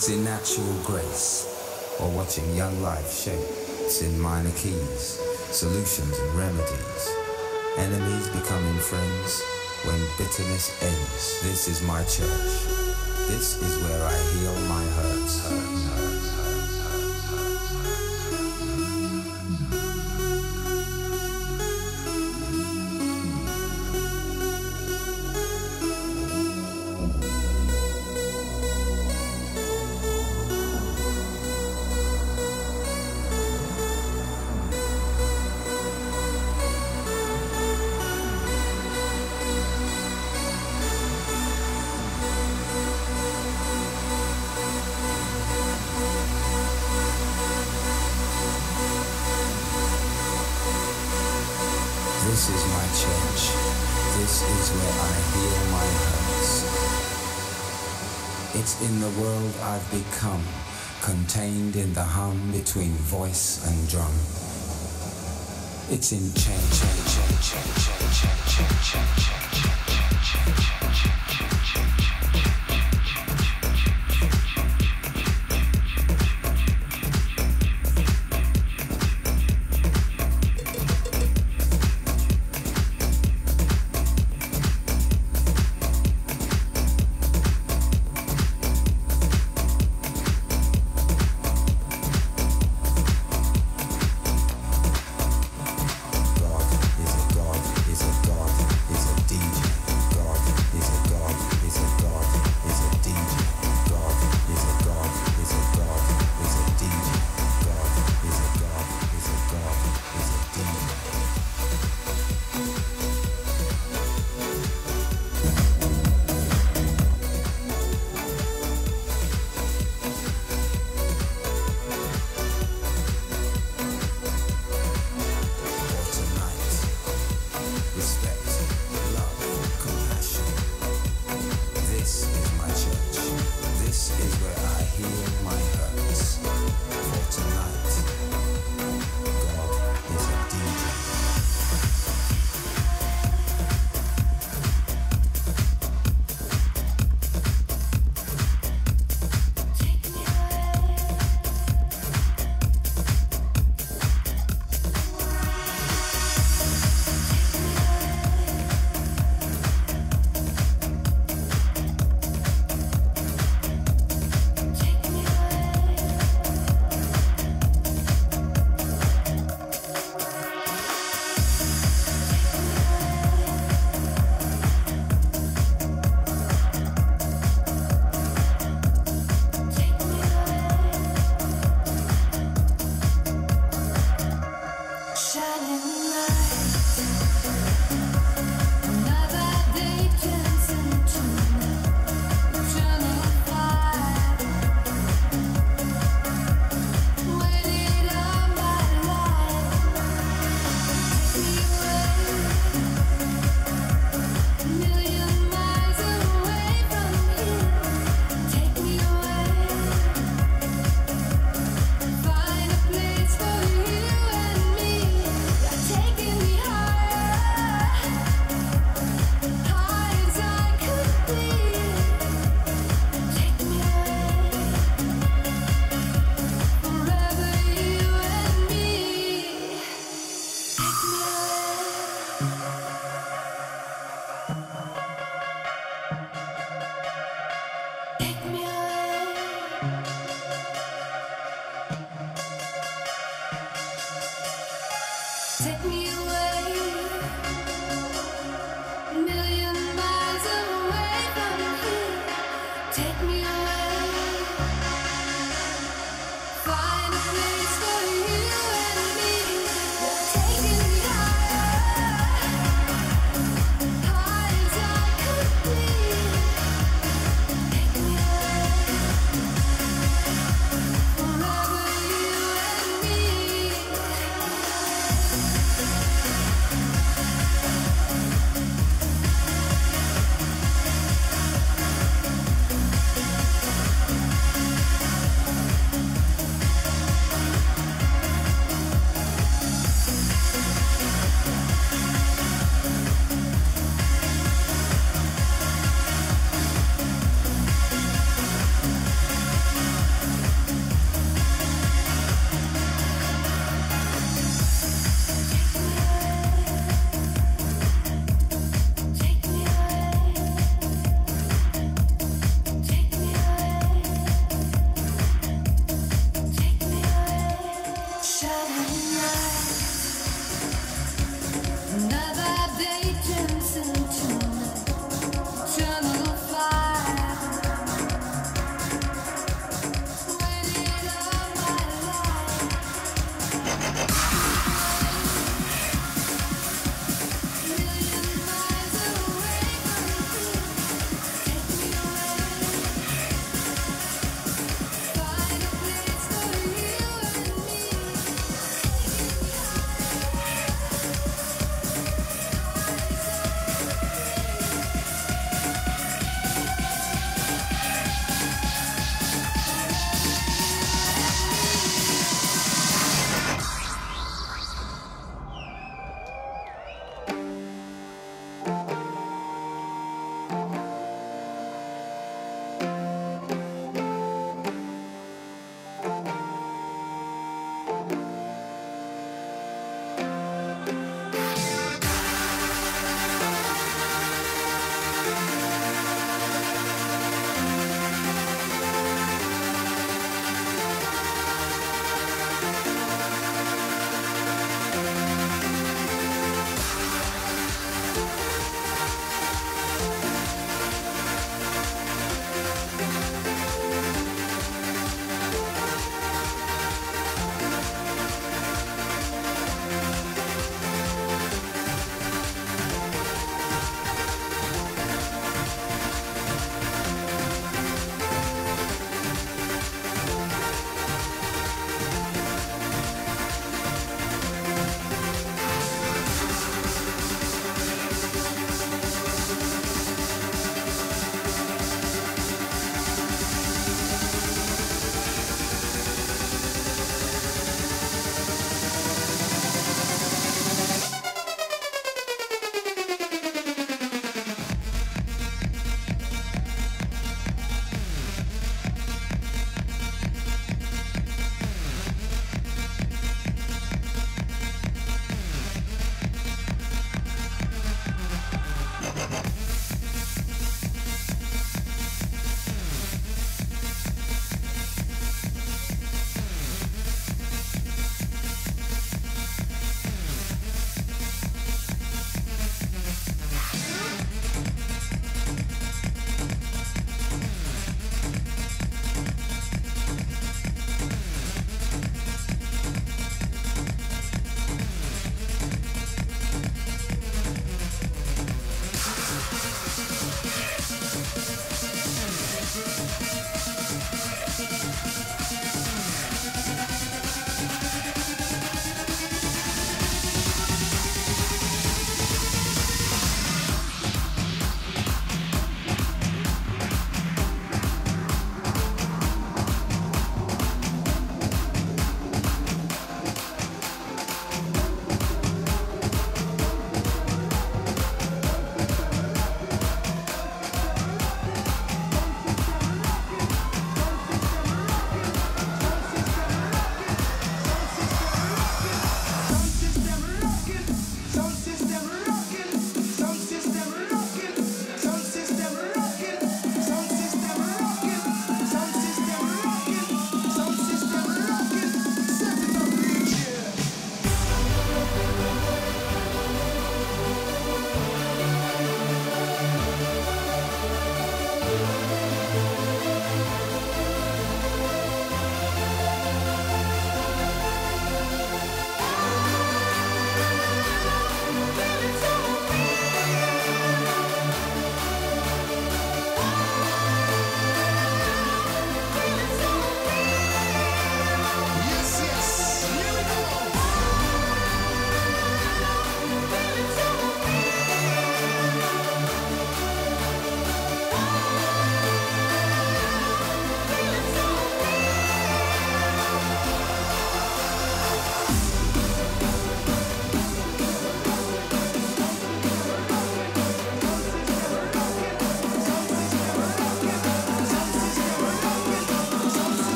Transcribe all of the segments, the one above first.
It's in natural grace, or watching young life shaped in minor keys, solutions and remedies. Enemies becoming friends when bitterness ends. This is my church. This is where I heal my hurts. I've become, contained in the hum between voice and drum. It's in change, change, change, change, change, change, change, change, change.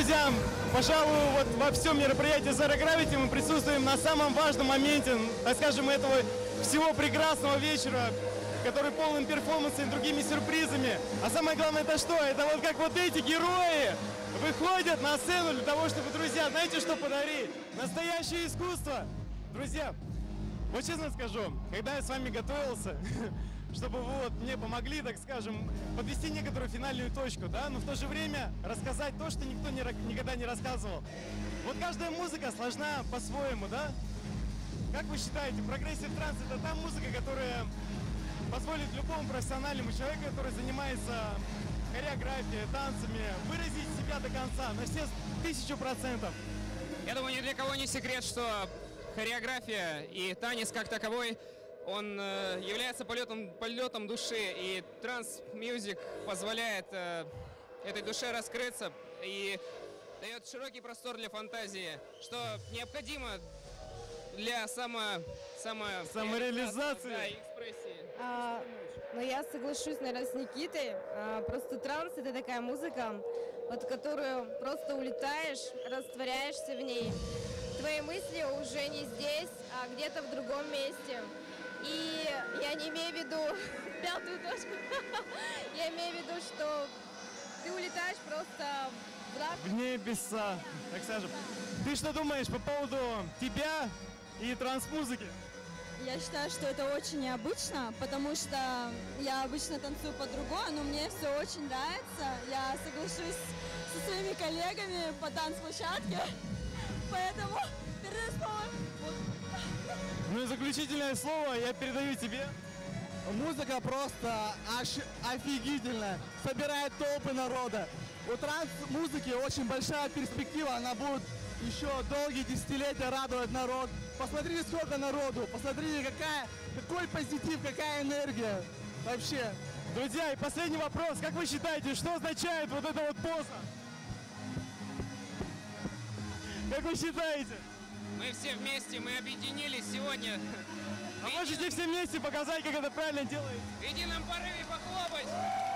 Итак, друзья, пожалуй, вот во всем мероприятии Zero Gravity мы присутствуем на самом важном моменте, так скажем, этого всего прекрасного вечера, который полон перформансом и другими сюрпризами. А самое главное это что? Это вот как вот эти герои выходят на сцену для того, чтобы, друзья, знаете, что подарить? Настоящее искусство. Друзья, вот честно скажу, когда я с вами готовился, чтобы вот мне помогли, так скажем, подвести некоторую финальную точку, да, но в то же время рассказать то, что никто не, никогда не рассказывал. Вот каждая музыка сложна по-своему, да? Как вы считаете, progressive trance это та музыка, которая позволит любому профессиональному человеку, который занимается хореографией, танцами, выразить себя до конца, на все тысячу процентов. Я думаю, ни для кого не секрет, что хореография и танец как таковой, он э, является полетом, полетом души, и trance music позволяет э, этой душе раскрыться и дает широкий простор для фантазии, что необходимо для само, само Самореализации. Да, и экспрессии. А, ну, я соглашусь, наверное, с Никитой. А, просто транс — это такая музыка, под которую просто улетаешь, растворяешься в ней. Твои мысли уже не здесь, а где-то в другом месте. И я не имею в виду пятую точку. Я имею в виду, что ты улетаешь просто в рак. В небеса, так скажем. Ты что думаешь по поводу тебя и транс-музыки? Я считаю, что это очень необычно, потому что я обычно танцую по-другому, но мне все очень нравится. Я соглашусь со своими коллегами по танцплощадке, поэтому. Вот. Ну и заключительное слово я передаю тебе. Музыка просто аж офигительная, собирает толпы народа. У транс-музыки очень большая перспектива, она будет еще долгие десятилетия радовать народ. Посмотрите, сколько народу, посмотрите, какая, какой позитив, какая энергия. Вообще, Друзья, и последний вопрос. Как вы считаете, что означает вот эта вот поза? Как вы считаете? Мы все вместе, мы объединились сегодня А можете все вместе показать, как это правильно делается? в едином порыве похлопать.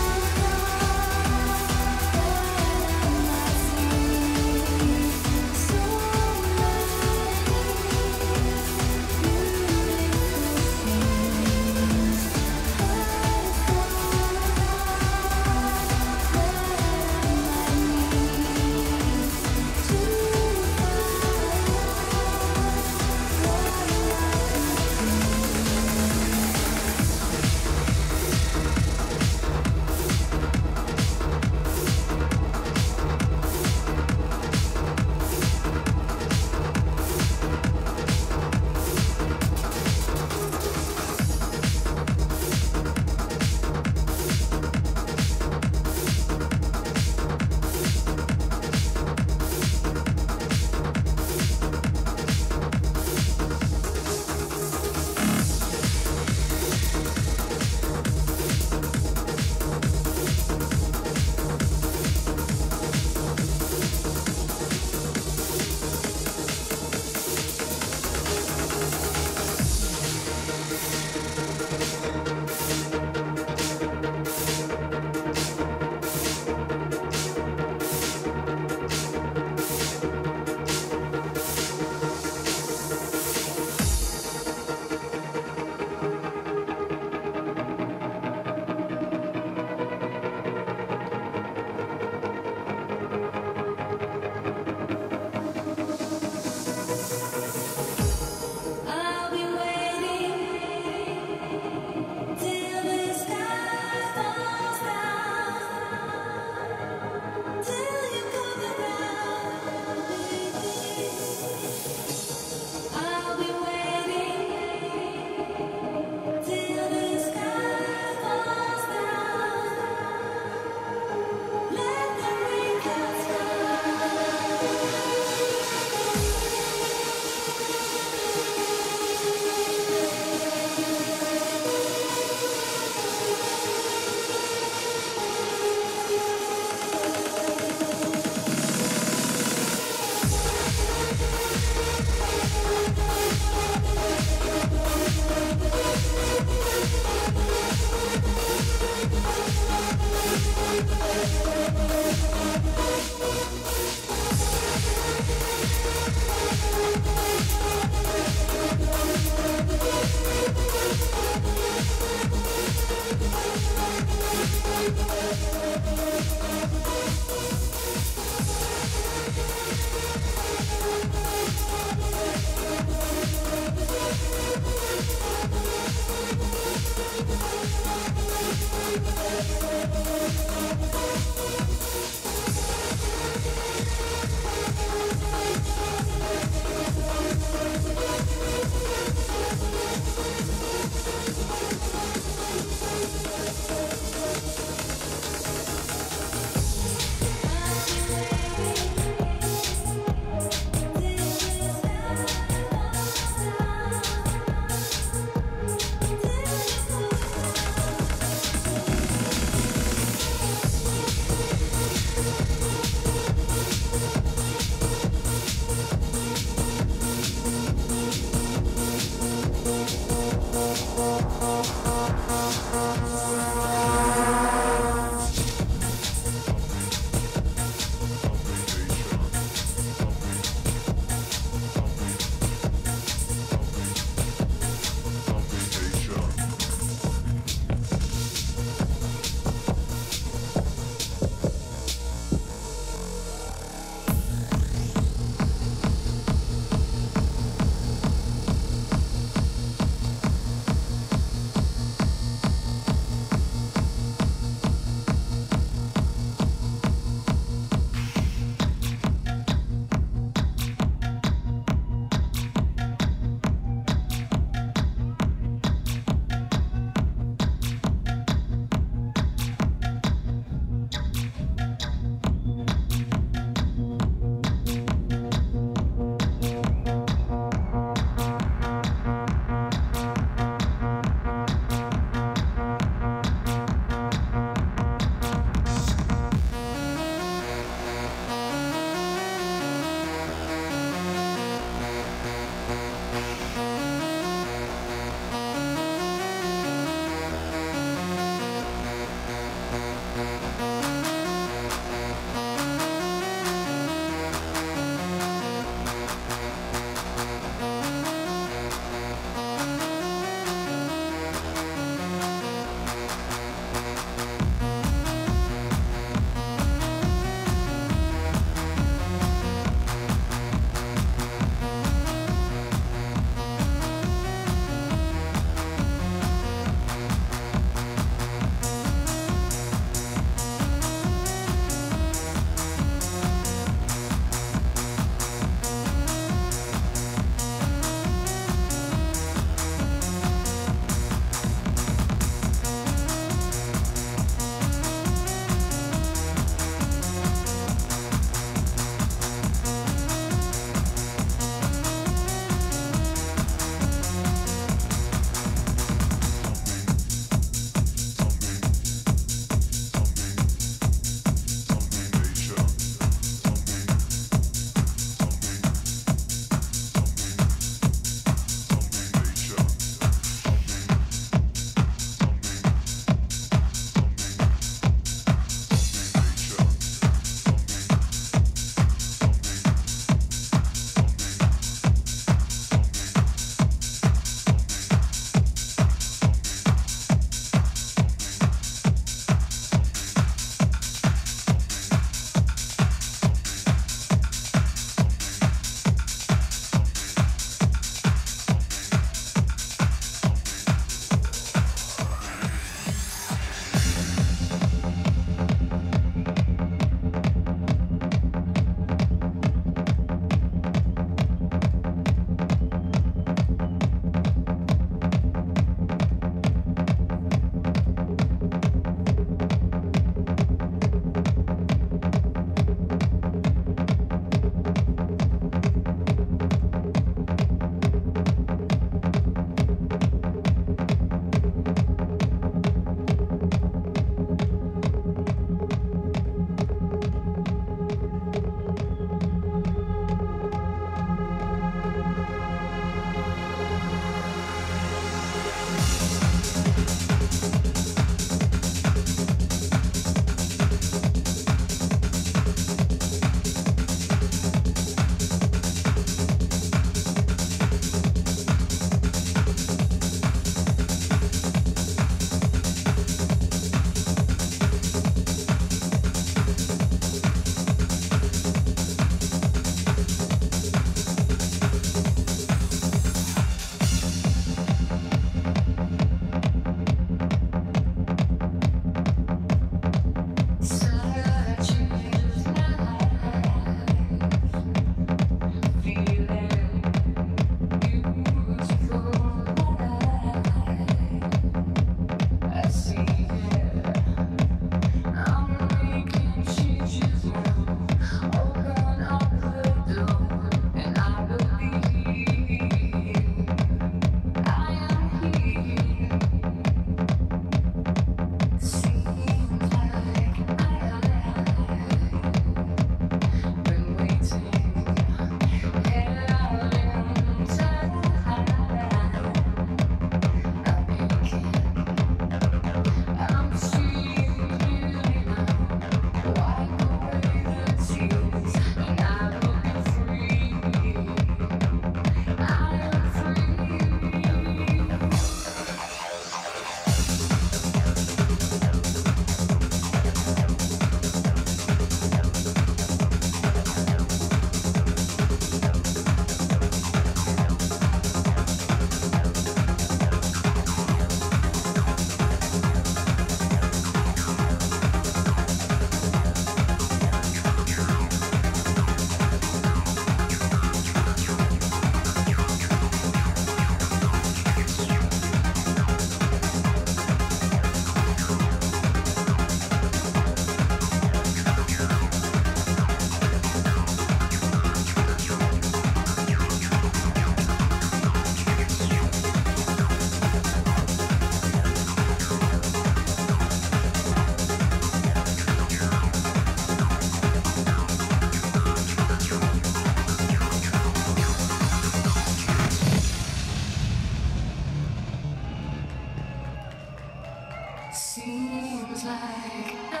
Seems like I've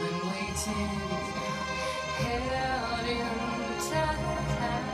been waiting, held in time.